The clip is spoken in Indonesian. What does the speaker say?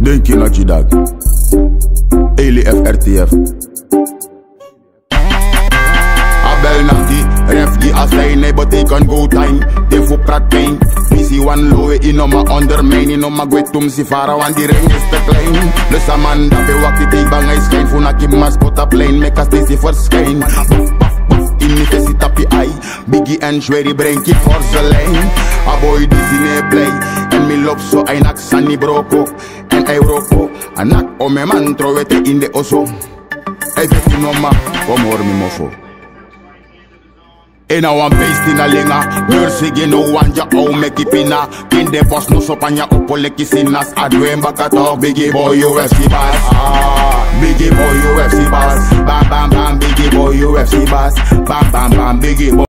Denk je naar je dag? Eli FRTF. Abel Nagi, ref die als lijn, nee betekent go time. Devo praktijn. Missy one lowe in oma ondermijn. In oma gwetum si fara, want die ring is te klein. Bewak die tegen bang, hij mas pot plein, make a stacy verschijn. In die visie tapje ai Biggie en Schwery breng je A boy this in a play. And me love so I knock Sunny Broco And I roco I knock on me man throw it in the oso Everything no ma Come over me mofo in our based in a linga. Mercy you know one ya oh make it pina the boss no so panya opo leki sinas Adwen bakata biggie boy UFC bass, ah, Biggie boy UFC bass, Bam bam bam biggie boy UFC bass, Bam bam bam biggie boy.